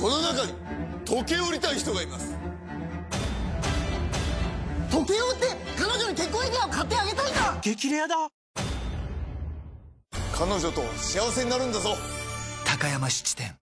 この中に時計を売りたい人がいます。時計を売って彼女に結婚指輪を買ってあげたいんだ。激レアだ。彼女と幸せになるんだぞ。高山質店。